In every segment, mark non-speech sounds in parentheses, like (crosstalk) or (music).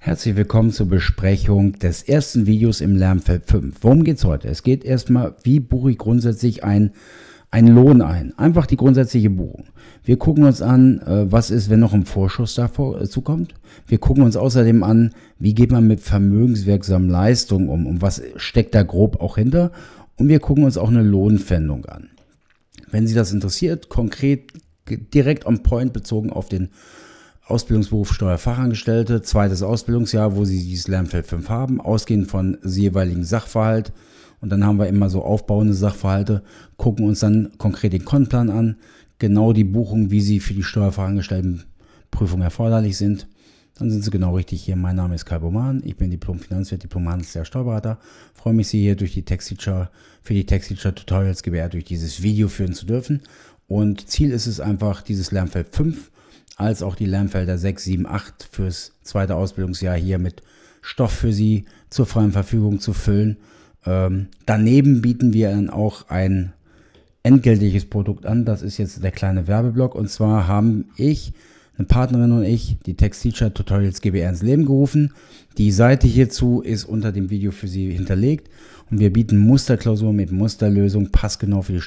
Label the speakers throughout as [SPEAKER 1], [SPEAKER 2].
[SPEAKER 1] Herzlich willkommen zur Besprechung des ersten Videos im Lernfeld 5. Worum geht es heute? Es geht erstmal, wie buche ich grundsätzlich ein, einen Lohn ein. Einfach die grundsätzliche Buchung. Wir gucken uns an, äh, was ist, wenn noch ein Vorschuss davor äh, zukommt. Wir gucken uns außerdem an, wie geht man mit vermögenswirksamen Leistungen um und was steckt da grob auch hinter. Und wir gucken uns auch eine Lohnpfändung an. Wenn Sie das interessiert, konkret direkt on point bezogen auf den Ausbildungsberuf Steuerfachangestellte, zweites Ausbildungsjahr, wo Sie dieses Lernfeld 5 haben, ausgehend von jeweiligen Sachverhalt. Und dann haben wir immer so aufbauende Sachverhalte, gucken uns dann konkret den Kontenplan an, genau die Buchung, wie sie für die Steuerfachangestelltenprüfung erforderlich sind. Dann sind Sie genau richtig hier. Mein Name ist Kai Boman. Ich bin Diplom-Finanzwirt, Diplom-Handelsjahr Steuerberater. Freue mich, Sie hier durch die Textteacher, für die Textteacher Tutorials gewährt, durch dieses Video führen zu dürfen. Und Ziel ist es einfach, dieses Lernfeld 5 als auch die Lernfelder 6, 7, 8 fürs zweite Ausbildungsjahr hier mit Stoff für Sie zur freien Verfügung zu füllen. Ähm, daneben bieten wir dann auch ein entgeltliches Produkt an. Das ist jetzt der kleine Werbeblock. Und zwar haben ich, eine Partnerin und ich, die Textteacher Tutorials GBR ins Leben gerufen. Die Seite hierzu ist unter dem Video für Sie hinterlegt. Und wir bieten Musterklausuren mit Musterlösung passgenau für die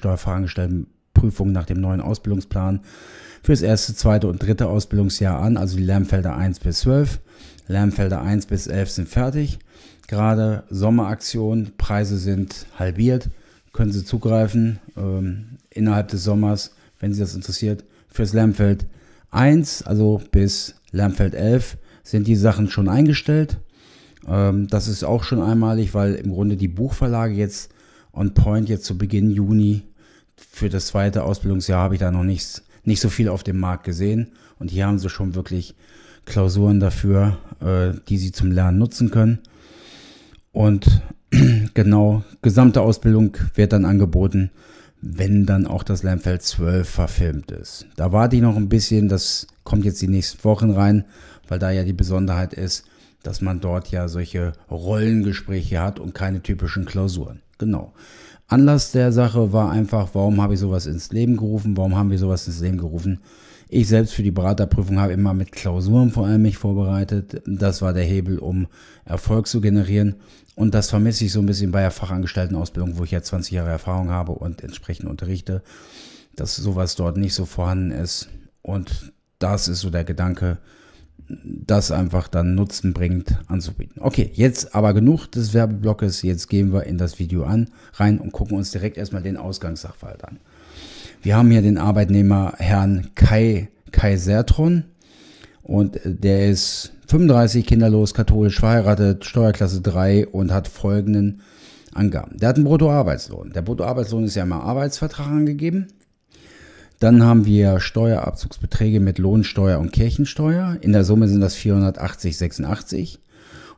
[SPEAKER 1] Steuerfachangestelltenprüfung nach dem neuen Ausbildungsplan fürs erste, zweite und dritte Ausbildungsjahr an, also die Lernfelder 1 bis 12. Lernfelder 1 bis 11 sind fertig. Gerade Sommeraktion, Preise sind halbiert, können Sie zugreifen ähm, innerhalb des Sommers, wenn Sie das interessiert. Fürs Lernfeld 1, also bis Lernfeld 11, sind die Sachen schon eingestellt. Ähm, das ist auch schon einmalig, weil im Grunde die Buchverlage jetzt on point, jetzt zu Beginn Juni für das zweite Ausbildungsjahr habe ich da noch nichts nicht so viel auf dem Markt gesehen. Und hier haben sie schon wirklich Klausuren dafür, äh, die sie zum Lernen nutzen können. Und (clears throat) genau, gesamte Ausbildung wird dann angeboten, wenn dann auch das Lernfeld 12 verfilmt ist. Da warte ich noch ein bisschen, das kommt jetzt die nächsten Wochen rein, weil da ja die Besonderheit ist, dass man dort ja solche Rollengespräche hat und keine typischen Klausuren. Genau. Anlass der Sache war einfach, warum habe ich sowas ins Leben gerufen? Warum haben wir sowas ins Leben gerufen? Ich selbst für die Beraterprüfung habe immer mit Klausuren vor allem mich vorbereitet. Das war der Hebel, um Erfolg zu generieren. Und das vermisse ich so ein bisschen bei der Fachangestelltenausbildung, wo ich ja 20 Jahre Erfahrung habe und entsprechend unterrichte, dass sowas dort nicht so vorhanden ist. Und das ist so der Gedanke, das einfach dann Nutzen bringt anzubieten. Okay, jetzt aber genug des Werbeblockes. Jetzt gehen wir in das Video an, rein und gucken uns direkt erstmal den Ausgangssachverhalt an. Wir haben hier den Arbeitnehmer Herrn Kai, Kai Sertron und der ist 35, kinderlos, katholisch verheiratet, Steuerklasse 3 und hat folgenden Angaben. Der hat einen Bruttoarbeitslohn. Der Bruttoarbeitslohn ist ja im Arbeitsvertrag angegeben. Dann haben wir Steuerabzugsbeträge mit Lohnsteuer und Kirchensteuer. In der Summe sind das 480,86.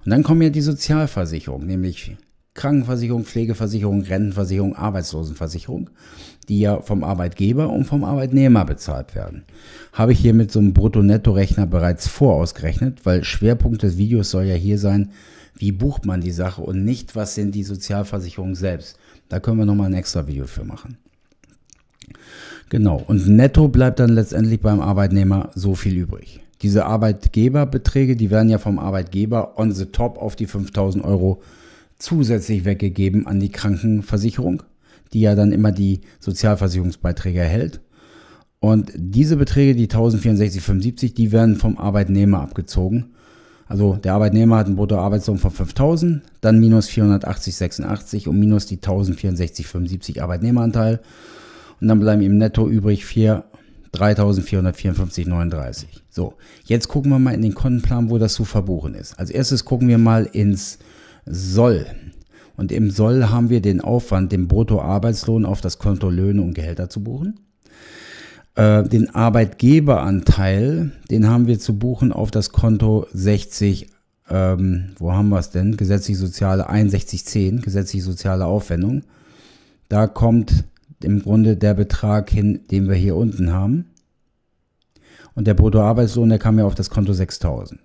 [SPEAKER 1] Und dann kommen ja die Sozialversicherung, nämlich Krankenversicherung, Pflegeversicherung, Rentenversicherung, Arbeitslosenversicherung, die ja vom Arbeitgeber und vom Arbeitnehmer bezahlt werden. Habe ich hier mit so einem Brutto-Netto-Rechner bereits vorausgerechnet, weil Schwerpunkt des Videos soll ja hier sein, wie bucht man die Sache und nicht, was sind die Sozialversicherungen selbst. Da können wir nochmal ein extra Video für machen. Genau. Und netto bleibt dann letztendlich beim Arbeitnehmer so viel übrig. Diese Arbeitgeberbeträge, die werden ja vom Arbeitgeber on the top auf die 5000 Euro zusätzlich weggegeben an die Krankenversicherung, die ja dann immer die Sozialversicherungsbeiträge erhält. Und diese Beträge, die 1064,75, die werden vom Arbeitnehmer abgezogen. Also der Arbeitnehmer hat einen Bruttoarbeitslohn von 5000, dann minus 480,86 und minus die 1064,75 Arbeitnehmeranteil. Und dann bleiben ihm netto übrig 3.454,39. So, jetzt gucken wir mal in den Kontenplan, wo das zu verbuchen ist. Als erstes gucken wir mal ins Soll. Und im Soll haben wir den Aufwand, den Bruttoarbeitslohn auf das Konto Löhne und Gehälter zu buchen. Äh, den Arbeitgeberanteil, den haben wir zu buchen auf das Konto 60, ähm, wo haben wir es denn? Gesetzlich soziale 6110, gesetzlich soziale Aufwendung. Da kommt im Grunde der Betrag hin, den wir hier unten haben. Und der Bruttoarbeitslohn, der kam ja auf das Konto 6000.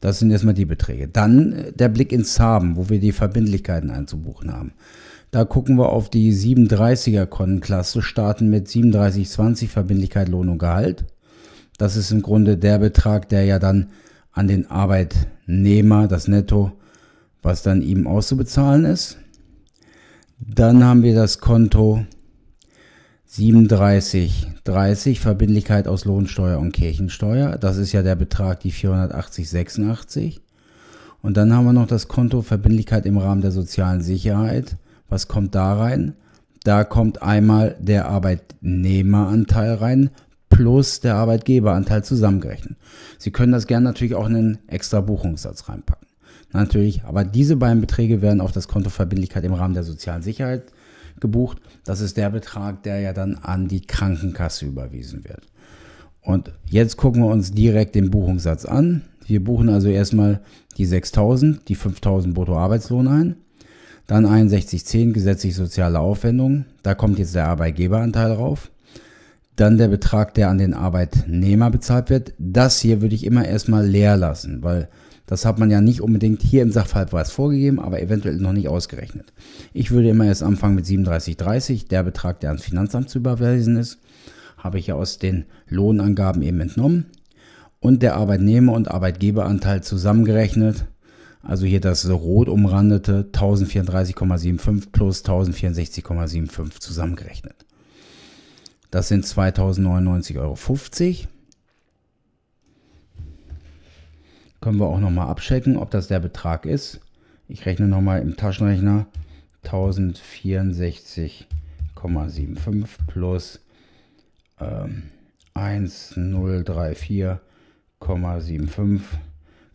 [SPEAKER 1] Das sind erstmal die Beträge. Dann äh, der Blick ins Haben, wo wir die Verbindlichkeiten einzubuchen haben. Da gucken wir auf die 37er Kontenklasse, starten mit 3720 Verbindlichkeit Lohn und Gehalt. Das ist im Grunde der Betrag, der ja dann an den Arbeitnehmer, das Netto, was dann ihm auszubezahlen ist. Dann haben wir das Konto 3730 Verbindlichkeit aus Lohnsteuer und Kirchensteuer. Das ist ja der Betrag, die 480,86. Und dann haben wir noch das Konto Verbindlichkeit im Rahmen der sozialen Sicherheit. Was kommt da rein? Da kommt einmal der Arbeitnehmeranteil rein plus der Arbeitgeberanteil zusammengerechnet. Sie können das gerne natürlich auch in einen extra Buchungssatz reinpacken. Natürlich, aber diese beiden Beträge werden auf das Konto Verbindlichkeit im Rahmen der sozialen Sicherheit gebucht. Das ist der Betrag, der ja dann an die Krankenkasse überwiesen wird. Und jetzt gucken wir uns direkt den Buchungssatz an. Wir buchen also erstmal die 6000, die 5000 Bruttoarbeitslohn ein. Dann 6110 gesetzlich soziale Aufwendungen. Da kommt jetzt der Arbeitgeberanteil rauf. Dann der Betrag, der an den Arbeitnehmer bezahlt wird. Das hier würde ich immer erstmal leer lassen, weil das hat man ja nicht unbedingt hier im Sachverhaltbeweis vorgegeben, aber eventuell noch nicht ausgerechnet. Ich würde immer erst anfangen mit 37,30, der Betrag, der ans Finanzamt zu überweisen ist, habe ich ja aus den Lohnangaben eben entnommen. Und der Arbeitnehmer- und Arbeitgeberanteil zusammengerechnet, also hier das rot umrandete 1034,75 plus 1064,75 zusammengerechnet. Das sind 2099,50 Euro. Können wir auch nochmal abchecken, ob das der Betrag ist. Ich rechne nochmal im Taschenrechner 1064,75 plus ähm, 1034,75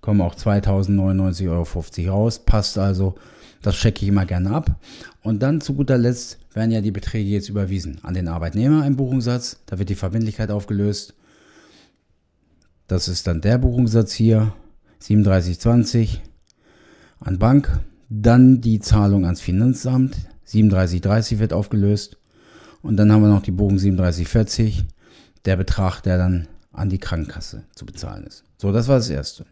[SPEAKER 1] kommen auch 2099,50 Euro raus. Passt also. Das checke ich immer gerne ab. Und dann zu guter Letzt werden ja die Beträge jetzt überwiesen an den Arbeitnehmer im Buchungssatz. Da wird die Verbindlichkeit aufgelöst. Das ist dann der Buchungssatz hier. 3720 an Bank, dann die Zahlung ans Finanzamt, 3730 wird aufgelöst und dann haben wir noch die Bogen 3740, der Betrag, der dann an die Krankenkasse zu bezahlen ist. So, das war das erste.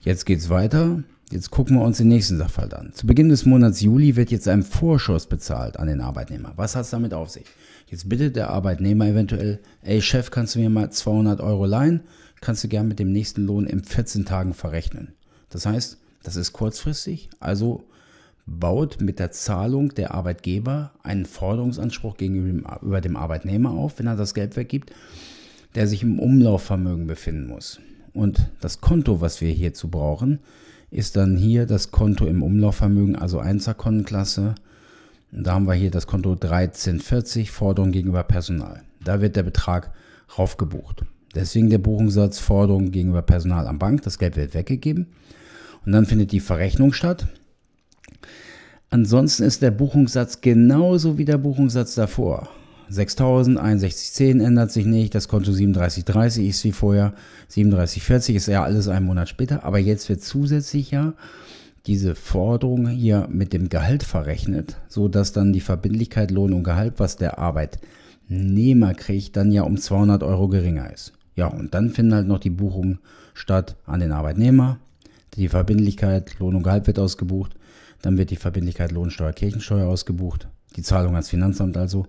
[SPEAKER 1] Jetzt geht es weiter. Jetzt gucken wir uns den nächsten Sachverhalt an. Zu Beginn des Monats Juli wird jetzt ein Vorschuss bezahlt an den Arbeitnehmer. Was hat es damit auf sich? Jetzt bittet der Arbeitnehmer eventuell, ey Chef, kannst du mir mal 200 Euro leihen? kannst du gern mit dem nächsten Lohn in 14 Tagen verrechnen. Das heißt, das ist kurzfristig, also baut mit der Zahlung der Arbeitgeber einen Forderungsanspruch gegenüber dem Arbeitnehmer auf, wenn er das Geld weggibt, der sich im Umlaufvermögen befinden muss. Und das Konto, was wir hierzu brauchen, ist dann hier das Konto im Umlaufvermögen, also 1er Kontenklasse. Da haben wir hier das Konto 1340, Forderung gegenüber Personal. Da wird der Betrag raufgebucht. Deswegen der Buchungssatz Forderung gegenüber Personal am Bank. Das Geld wird weggegeben. Und dann findet die Verrechnung statt. Ansonsten ist der Buchungssatz genauso wie der Buchungssatz davor. 6000, 6110 ändert sich nicht, das Konto 3730 ist wie vorher, 3740 ist ja alles einen Monat später, aber jetzt wird zusätzlich ja diese Forderung hier mit dem Gehalt verrechnet, so dass dann die Verbindlichkeit Lohn und Gehalt, was der Arbeitnehmer kriegt, dann ja um 200 Euro geringer ist. Ja, und dann finden halt noch die Buchungen statt an den Arbeitnehmer. Die Verbindlichkeit Lohn und Gehalt wird ausgebucht. Dann wird die Verbindlichkeit Lohnsteuer, Kirchensteuer ausgebucht. Die Zahlung ans Finanzamt also.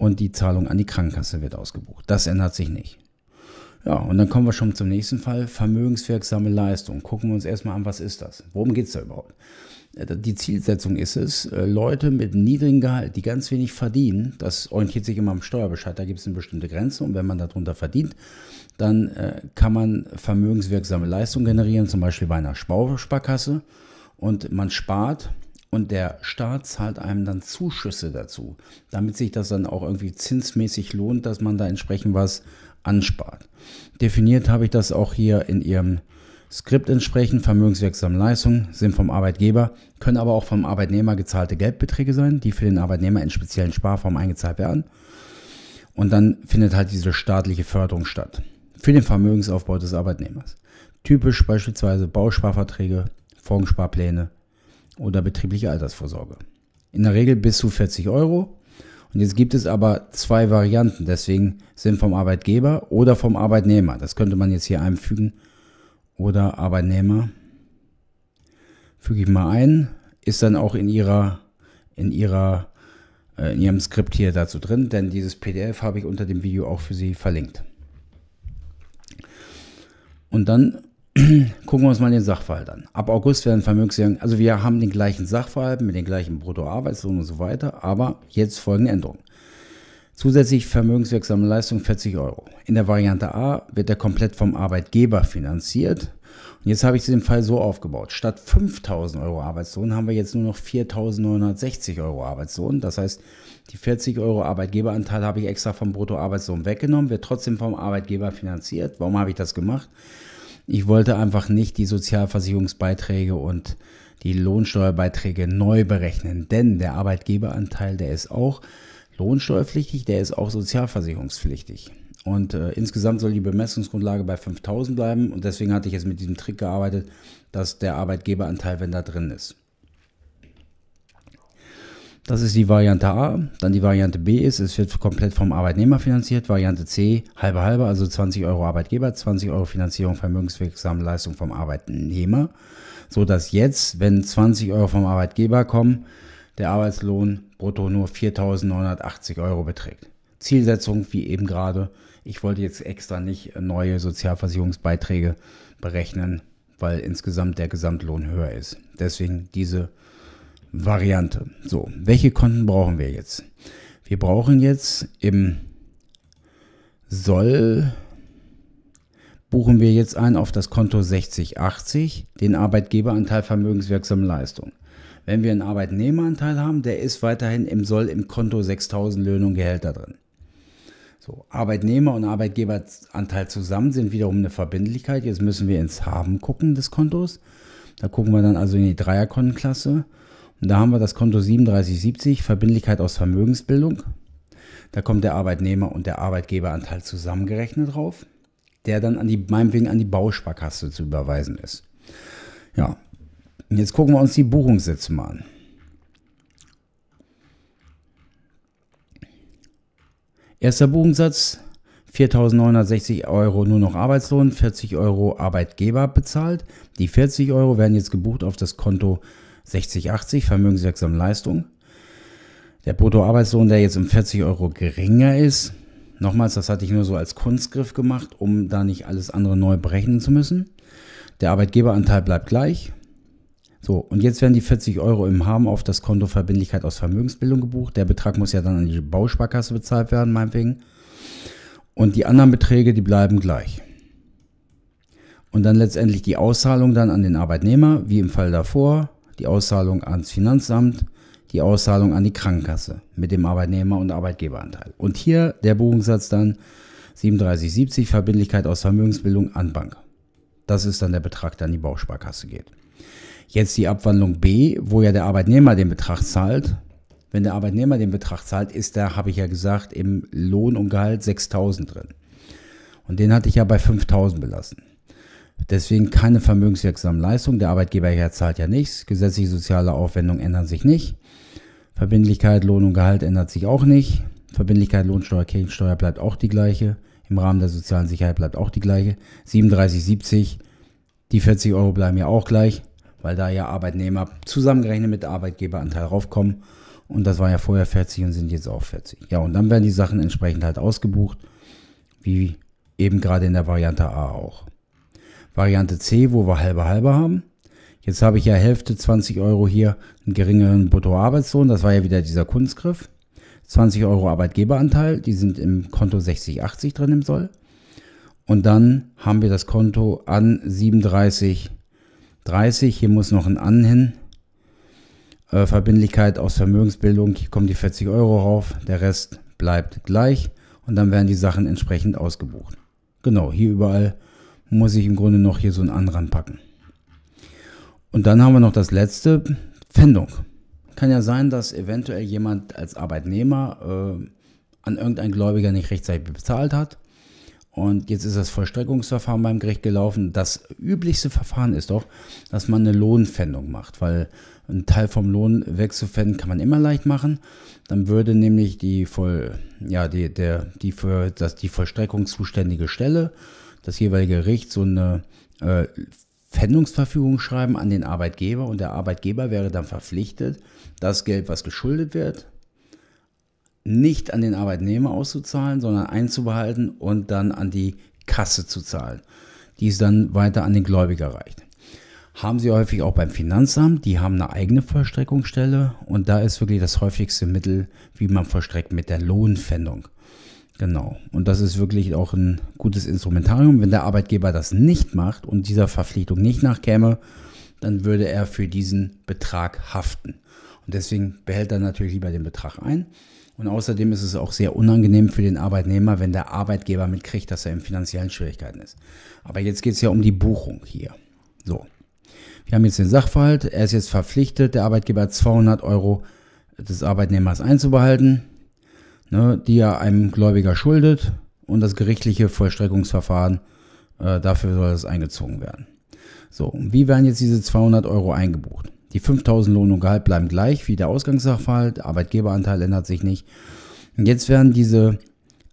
[SPEAKER 1] Und die Zahlung an die Krankenkasse wird ausgebucht. Das ändert sich nicht. Ja, und dann kommen wir schon zum nächsten Fall. Vermögenswirksame Leistung. Gucken wir uns erstmal an, was ist das? Worum geht es da überhaupt? Äh, die Zielsetzung ist es, äh, Leute mit niedrigem Gehalt, die ganz wenig verdienen, das orientiert sich immer am Steuerbescheid, da gibt es eine bestimmte Grenze und wenn man darunter verdient, dann äh, kann man vermögenswirksame Leistung generieren, zum Beispiel bei einer Sparkasse und man spart und der Staat zahlt einem dann Zuschüsse dazu, damit sich das dann auch irgendwie zinsmäßig lohnt, dass man da entsprechend was anspart. Definiert habe ich das auch hier in Ihrem Skript entsprechend vermögenswirksame Leistungen sind vom Arbeitgeber, können aber auch vom Arbeitnehmer gezahlte Geldbeträge sein, die für den Arbeitnehmer in speziellen Sparformen eingezahlt werden. Und dann findet halt diese staatliche Förderung statt für den Vermögensaufbau des Arbeitnehmers. Typisch beispielsweise Bausparverträge, Fondssparpläne oder betriebliche Altersvorsorge. In der Regel bis zu 40 Euro. Und jetzt gibt es aber zwei Varianten, deswegen sind vom Arbeitgeber oder vom Arbeitnehmer. Das könnte man jetzt hier einfügen oder Arbeitnehmer. Füge ich mal ein, ist dann auch in ihrer, in ihrer, äh, in ihrem Skript hier dazu drin, denn dieses PDF habe ich unter dem Video auch für Sie verlinkt. Und dann (clears throat) gucken wir uns mal den Sachverhalt an. Ab August werden Vermögenswährungen, also wir haben den gleichen Sachverhalt mit den gleichen Bruttoarbeitslohn und so weiter, aber jetzt folgende Änderungen. Zusätzlich vermögenswirksame Leistung 40 Euro. In der Variante A wird er komplett vom Arbeitgeber finanziert. Und jetzt habe ich den Fall so aufgebaut. Statt 5000 Euro Arbeitslohn haben wir jetzt nur noch 4960 Euro Arbeitslohn. Das heißt, die 40 Euro Arbeitgeberanteil habe ich extra vom Bruttoarbeitslohn weggenommen, wird trotzdem vom Arbeitgeber finanziert. Warum habe ich das gemacht? Ich wollte einfach nicht die Sozialversicherungsbeiträge und die Lohnsteuerbeiträge neu berechnen, denn der Arbeitgeberanteil, der ist auch lohnsteuerpflichtig, der ist auch sozialversicherungspflichtig. Und äh, insgesamt soll die Bemessungsgrundlage bei 5000 bleiben und deswegen hatte ich jetzt mit diesem Trick gearbeitet, dass der Arbeitgeberanteil, wenn da drin ist. Das ist die Variante A. Dann die Variante B ist, es wird komplett vom Arbeitnehmer finanziert. Variante C, halbe halbe, also 20 Euro Arbeitgeber, 20 Euro Finanzierung vermögenswirksame Leistung vom Arbeitnehmer. So dass jetzt, wenn 20 Euro vom Arbeitgeber kommen, der Arbeitslohn brutto nur 4.980 Euro beträgt. Zielsetzung, wie eben gerade, ich wollte jetzt extra nicht neue Sozialversicherungsbeiträge berechnen, weil insgesamt der Gesamtlohn höher ist. Deswegen diese Variante. So, welche Konten brauchen wir jetzt? Wir brauchen jetzt im Soll buchen wir jetzt ein auf das Konto 6080 den Arbeitgeberanteil vermögenswirksame Leistung. Wenn wir einen Arbeitnehmeranteil haben, der ist weiterhin im Soll im Konto 6000 Löhne und Gehälter drin. So, Arbeitnehmer und Arbeitgeberanteil zusammen sind wiederum eine Verbindlichkeit. Jetzt müssen wir ins Haben gucken des Kontos. Da gucken wir dann also in die Dreierkontenklasse. Da haben wir das Konto 3770, Verbindlichkeit aus Vermögensbildung. Da kommt der Arbeitnehmer und der Arbeitgeberanteil zusammengerechnet drauf, der dann an die, meinetwegen an die Bausparkasse zu überweisen ist. Ja, jetzt gucken wir uns die Buchungssätze mal an. Erster Buchungssatz, 4.960 Euro nur noch Arbeitslohn, 40 Euro Arbeitgeber bezahlt. Die 40 Euro werden jetzt gebucht auf das Konto 6080 vermögenswirksame Leistung. Der Bruttoarbeitslohn, der jetzt um 40 Euro geringer ist, nochmals, das hatte ich nur so als Kunstgriff gemacht, um da nicht alles andere neu berechnen zu müssen. Der Arbeitgeberanteil bleibt gleich. So, und jetzt werden die 40 Euro im Haben auf das Konto Verbindlichkeit aus Vermögensbildung gebucht. Der Betrag muss ja dann an die Bausparkasse bezahlt werden, meinetwegen. Und die anderen Beträge, die bleiben gleich. Und dann letztendlich die Auszahlung dann an den Arbeitnehmer, wie im Fall davor, die Auszahlung ans Finanzamt, die Auszahlung an die Krankenkasse mit dem Arbeitnehmer- und Arbeitgeberanteil. Und hier der Buchungssatz dann 37,70 Verbindlichkeit aus Vermögensbildung an Bank. Das ist dann der Betrag, der an die Bausparkasse geht. Jetzt die Abwandlung B, wo ja der Arbeitnehmer den Betrag zahlt. Wenn der Arbeitnehmer den Betrag zahlt, ist da, habe ich ja gesagt, im Lohn und Gehalt 6000 drin. Und den hatte ich ja bei 5000 belassen. Deswegen keine vermögenswirksame Leistung. Der Arbeitgeber zahlt ja nichts. Gesetzliche soziale Aufwendungen ändern sich nicht. Verbindlichkeit, Lohn und Gehalt ändert sich auch nicht. Verbindlichkeit, Lohnsteuer, Kirchensteuer bleibt auch die gleiche. Im Rahmen der sozialen Sicherheit bleibt auch die gleiche. 37,70. Die 40 Euro bleiben ja auch gleich, weil da ja Arbeitnehmer zusammengerechnet mit Arbeitgeberanteil raufkommen. Und das war ja vorher 40 und sind jetzt auch 40. Ja, und dann werden die Sachen entsprechend halt ausgebucht, wie eben gerade in der Variante A auch. Variante C, wo wir halbe halbe haben. Jetzt habe ich ja Hälfte 20 Euro hier einen geringeren Bruttoarbeitslohn. Das war ja wieder dieser Kunstgriff. 20 Euro Arbeitgeberanteil, die sind im Konto 6080 drin im Soll. Und dann haben wir das Konto an 3730. Hier muss noch ein An hin. Äh, Verbindlichkeit aus Vermögensbildung. Hier kommen die 40 Euro rauf. Der Rest bleibt gleich. Und dann werden die Sachen entsprechend ausgebucht. Genau, hier überall muss ich im Grunde noch hier so einen Anrand packen. Und dann haben wir noch das letzte, Pfändung. Kann ja sein, dass eventuell jemand als Arbeitnehmer äh, an irgendeinen Gläubiger nicht rechtzeitig bezahlt hat. Und jetzt ist das Vollstreckungsverfahren beim Gericht gelaufen. Das üblichste Verfahren ist doch, dass man eine Lohnpfändung macht, weil ein Teil vom Lohn wegzupfänden kann man immer leicht machen. Dann würde nämlich die voll, ja, die, der, die für das, die Vollstreckung zuständige Stelle das jeweilige Gericht so eine äh, Pfändungsverfügung schreiben an den Arbeitgeber und der Arbeitgeber wäre dann verpflichtet, das Geld, was geschuldet wird, nicht an den Arbeitnehmer auszuzahlen, sondern einzubehalten und dann an die Kasse zu zahlen. die es dann weiter an den Gläubiger reicht. Haben Sie häufig auch beim Finanzamt, die haben eine eigene Vollstreckungsstelle und da ist wirklich das häufigste Mittel, wie man vollstreckt mit der Lohnpfändung. Genau. Und das ist wirklich auch ein gutes Instrumentarium. Wenn der Arbeitgeber das nicht macht und dieser Verpflichtung nicht nachkäme, dann würde er für diesen Betrag haften. Und deswegen behält er natürlich lieber den Betrag ein. Und außerdem ist es auch sehr unangenehm für den Arbeitnehmer, wenn der Arbeitgeber mitkriegt, dass er in finanziellen Schwierigkeiten ist. Aber jetzt geht es ja um die Buchung hier. So. Wir haben jetzt den Sachverhalt. Er ist jetzt verpflichtet, der Arbeitgeber 200 Euro des Arbeitnehmers einzubehalten, ne, die er einem Gläubiger schuldet. Und das gerichtliche Vollstreckungsverfahren, äh, dafür soll es eingezogen werden. So, wie werden jetzt diese 200 Euro eingebucht? Die 5000 Lohn und Gehalt bleiben gleich wie der Ausgangssachverhalt, der Arbeitgeberanteil ändert sich nicht. Und jetzt werden diese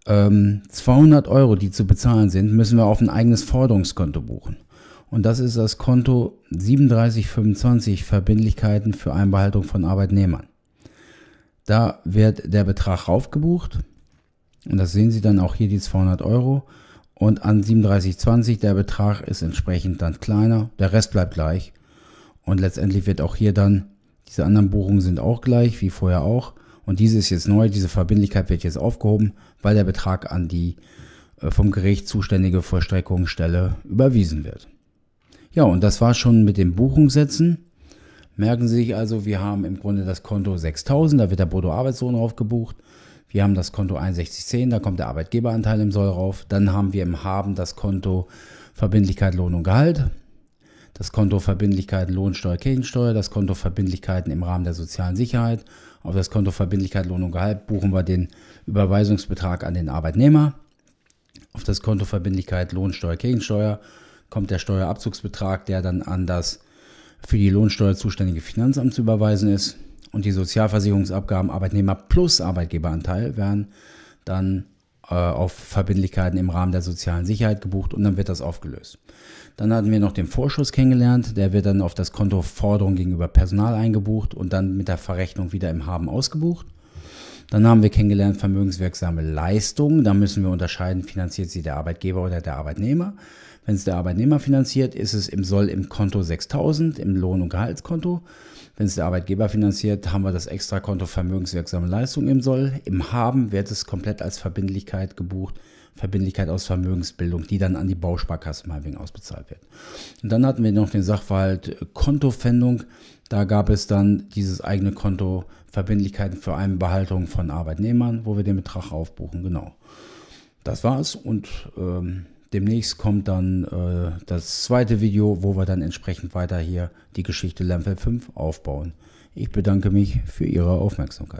[SPEAKER 1] ähm, 200 Euro, die zu bezahlen sind, müssen wir auf ein eigenes Forderungskonto buchen. Und das ist das Konto 3725 Verbindlichkeiten für Einbehaltung von Arbeitnehmern. Da wird der Betrag raufgebucht und das sehen Sie dann auch hier die 200 Euro. Und an 3720 der Betrag ist entsprechend dann kleiner, der Rest bleibt gleich. Und letztendlich wird auch hier dann, diese anderen Buchungen sind auch gleich, wie vorher auch. Und diese ist jetzt neu, diese Verbindlichkeit wird jetzt aufgehoben, weil der Betrag an die äh, vom Gericht zuständige Vollstreckungsstelle überwiesen wird. Ja, und das war schon mit den Buchungssätzen. Merken Sie sich also, wir haben im Grunde das Konto 6000, da wird der Bruttoarbeitslohn aufgebucht. Wir haben das Konto 6110, da kommt der Arbeitgeberanteil im Soll rauf. Dann haben wir im Haben das Konto Verbindlichkeit Lohn und Gehalt das Konto Verbindlichkeiten Lohnsteuer, Kirchensteuer, das Konto Verbindlichkeiten im Rahmen der sozialen Sicherheit. Auf das Konto Verbindlichkeit Lohn und Gehalt buchen wir den Überweisungsbetrag an den Arbeitnehmer. Auf das Konto Verbindlichkeit Lohnsteuer, Kirchensteuer kommt der Steuerabzugsbetrag, der dann an das für die Lohnsteuer zuständige Finanzamt zu überweisen ist. Und die Sozialversicherungsabgaben Arbeitnehmer plus Arbeitgeberanteil werden dann äh, auf Verbindlichkeiten im Rahmen der sozialen Sicherheit gebucht und dann wird das aufgelöst. Dann hatten wir noch den Vorschuss kennengelernt, der wird dann auf das Konto Forderung gegenüber Personal eingebucht und dann mit der Verrechnung wieder im Haben ausgebucht. Dann haben wir kennengelernt vermögenswirksame Leistungen. Da müssen wir unterscheiden, finanziert sie der Arbeitgeber oder der Arbeitnehmer. Wenn es der Arbeitnehmer finanziert, ist es im Soll im Konto 6000, im Lohn- und Gehaltskonto. Wenn es der Arbeitgeber finanziert, haben wir das Extrakonto vermögenswirksame Leistung im Soll. Im Haben wird es komplett als Verbindlichkeit gebucht. Verbindlichkeit aus Vermögensbildung, die dann an die Bausparkasse meinetwegen ausbezahlt wird. Und dann hatten wir noch den Sachverhalt Kontofendung. Da gab es dann dieses eigene Konto Verbindlichkeiten für Einbehaltung von Arbeitnehmern, wo wir den Betrag aufbuchen. Genau. Das war's und ähm, Demnächst kommt dann äh, das zweite Video, wo wir dann entsprechend weiter hier die Geschichte Lernfeld 5 aufbauen. Ich bedanke mich für Ihre Aufmerksamkeit.